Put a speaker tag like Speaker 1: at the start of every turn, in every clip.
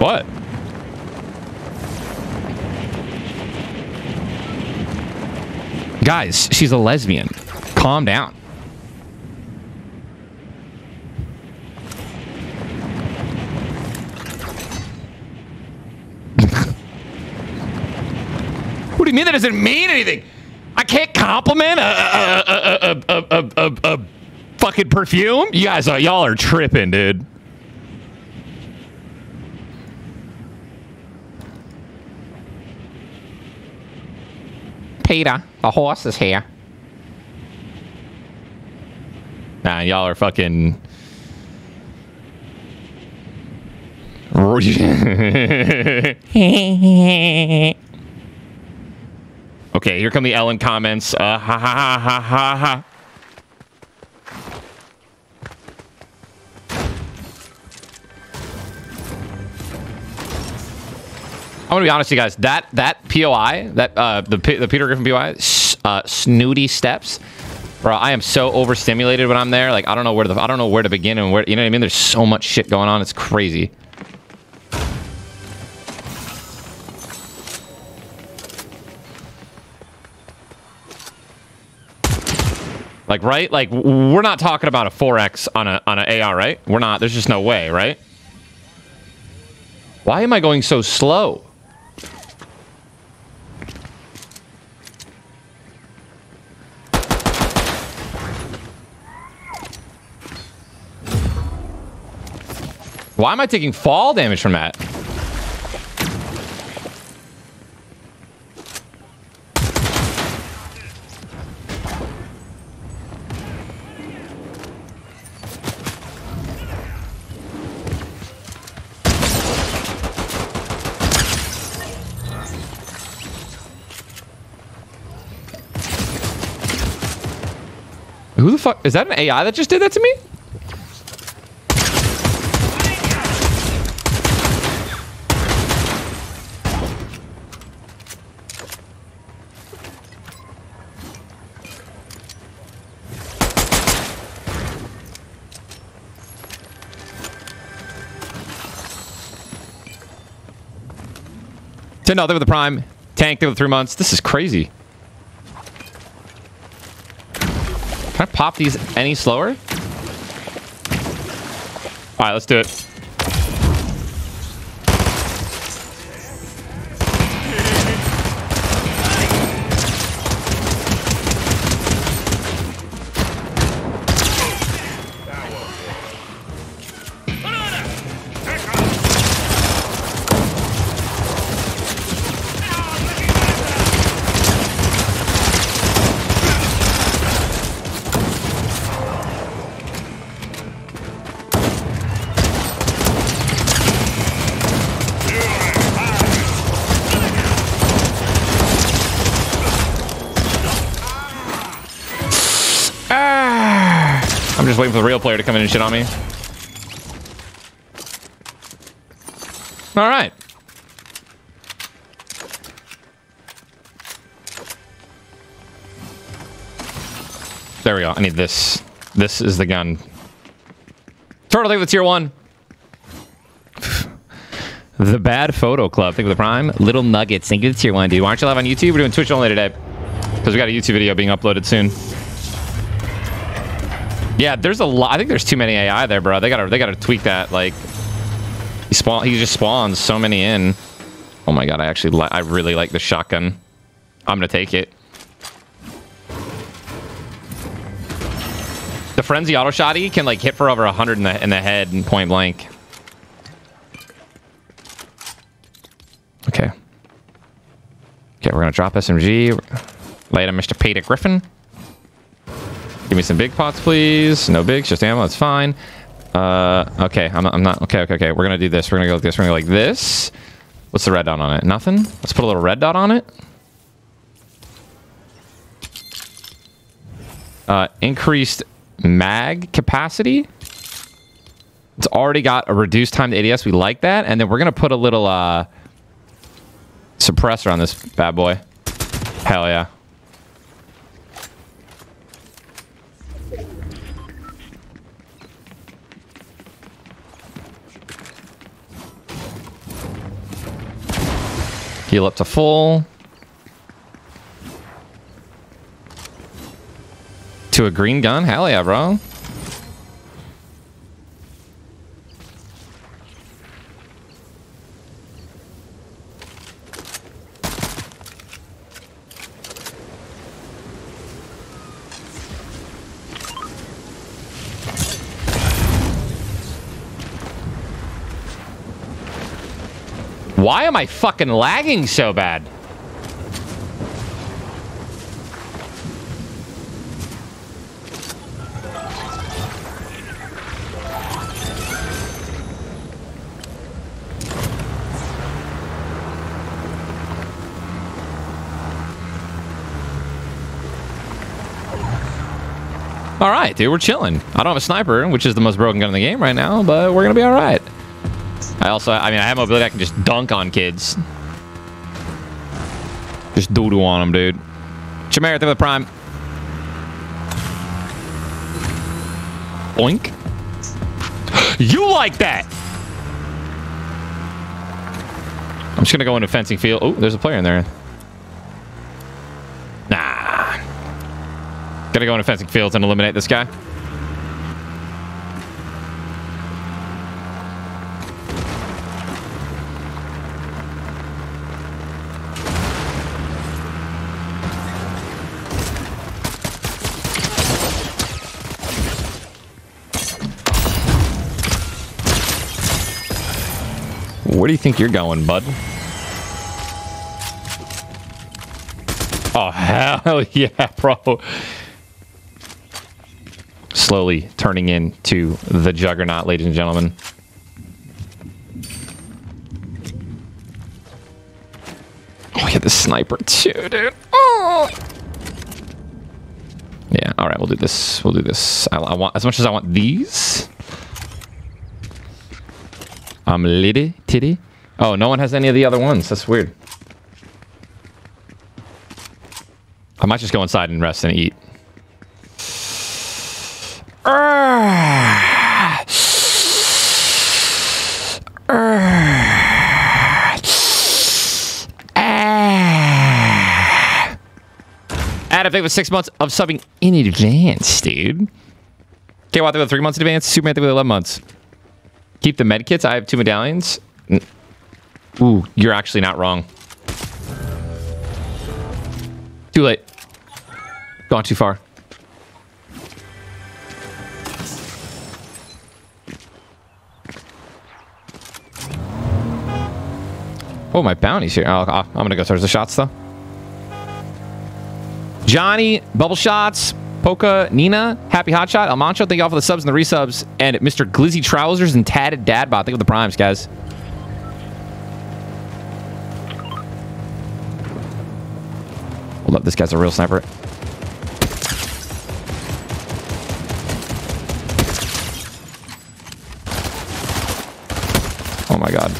Speaker 1: What? Guys, she's a lesbian. Calm down. what do you mean that doesn't mean anything? I can't compliment a a, a, a, a, a, a fucking perfume? You guys y'all are tripping, dude. Peter, the horse is here. Nah, y'all are fucking. okay, here come the Ellen comments. Uh, ha ha ha ha ha I'm gonna be honest, with you guys. That that POI, that uh, the the Peter Griffin POI, uh, snooty steps, bro. I am so overstimulated when I'm there. Like I don't know where to I don't know where to begin and where you know what I mean. There's so much shit going on. It's crazy. Like right, like we're not talking about a 4x on a on an AR, right? We're not. There's just no way, right? Why am I going so slow? Why am I taking fall damage from that? Who the fuck? Is that an AI that just did that to me? Ten nothing with the prime. Tank with three months. This is crazy. Can I pop these any slower? All right, let's do it. Just waiting for the real player to come in and shit on me. All right. There we go. I need this. This is the gun. Turtle, think of the tier one. The Bad Photo Club. Think of the prime. Little Nuggets. Think of the tier one, dude. Why aren't you live on YouTube? We're doing Twitch only today. Because we got a YouTube video being uploaded soon. Yeah, there's a lot. I think there's too many AI there, bro. They gotta they gotta tweak that. Like, he spawn he just spawns so many in. Oh my god, I actually li I really like the shotgun. I'm gonna take it. The frenzy auto shotty can like hit for over hundred in the in the head and point blank. Okay. Okay, we're gonna drop SMG. Later, Mr. Peter Griffin. Give me some big pots, please. No bigs, just ammo. That's fine. Uh, okay, I'm not, I'm not. Okay, okay, okay. We're gonna do this. We're gonna go like this. We're gonna go like this. What's the red dot on it? Nothing. Let's put a little red dot on it. Uh, increased mag capacity. It's already got a reduced time to ADS. We like that. And then we're gonna put a little uh, suppressor on this bad boy. Hell yeah. Heal up to full. To a green gun? Hell yeah, bro. Why am I fucking lagging so bad? All right, dude, we're chilling. I don't have a sniper, which is the most broken gun in the game right now, but we're gonna be all right. I also, I mean, I have mobility. I can just dunk on kids. Just doo-doo on them, dude. Chimera, through the prime. Oink. you like that? I'm just gonna go into fencing field. Oh, there's a player in there. Nah. Gotta go into fencing fields and eliminate this guy. Where do you think you're going, bud? Oh, hell yeah, bro. Slowly turning into the juggernaut, ladies and gentlemen. Oh, had the sniper too, dude. Oh. Yeah, all right, we'll do this. We'll do this. I, I want as much as I want these. I'm litty titty. Oh, no one has any of the other ones. That's weird. I might just go inside and rest and eat. Adam, thank with six months of subbing in advance, dude. I think with three months in advance. Superman, think with 11 months. Keep the med kits. I have two medallions. Ooh, you're actually not wrong. Too late. Gone too far. Oh, my bounty's here. Oh, I'm going to go towards the shots, though. Johnny, Bubble Shots, Poca, Nina, Happy Hotshot, El Mancho, thank you all for the subs and the resubs. And Mr. Glizzy Trousers and Tatted Dadbot. Think of the primes, guys. Hold up, this guy's a real sniper. Oh my god.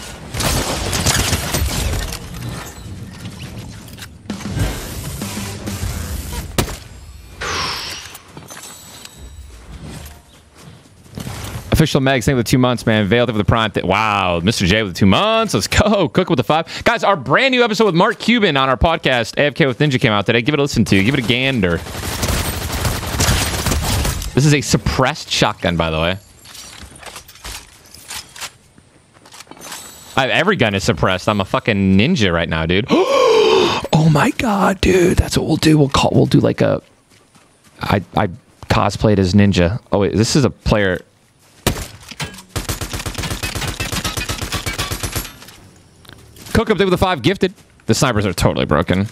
Speaker 1: Official Meg saying the two months, man. Veiled over the prime. Th wow, Mr. J with the two months. Let's go. Cook with the five. Guys, our brand new episode with Mark Cuban on our podcast, AFK with Ninja, came out today. Give it a listen to. Give it a gander. This is a suppressed shotgun, by the way. I, every gun is suppressed. I'm a fucking ninja right now, dude. oh my god, dude. That's what we'll do. We'll call. We'll do like a. I I cosplayed as ninja. Oh wait, this is a player. Cook up there with the five gifted. The snipers are totally broken.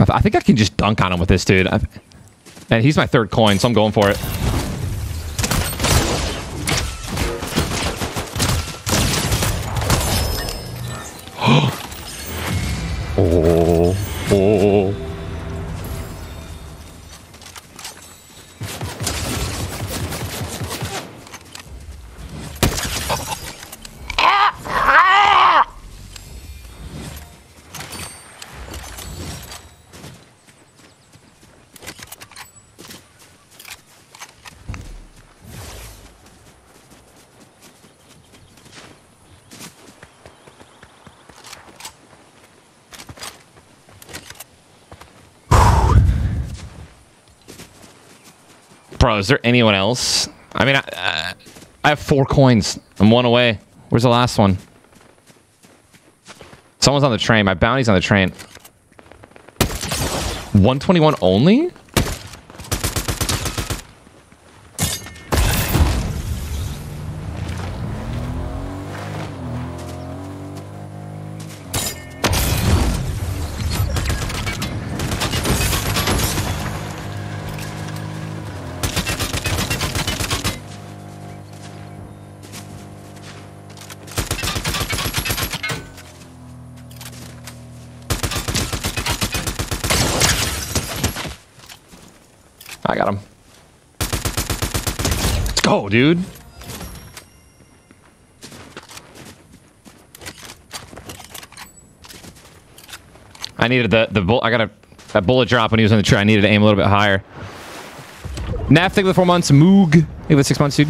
Speaker 1: I, think I can just dunk on him with this dude. I, and he's my third coin, so I'm going for it. Oh, oh. Bro, is there anyone else? I mean, I, uh, I have four coins. I'm one away. Where's the last one? Someone's on the train. My bounty's on the train. 121 only? I got him. Let's go, dude. I needed the the bull. I got a, a bullet drop when he was on the tree. I needed to aim a little bit higher. For the four months. Moog, you for six months, dude.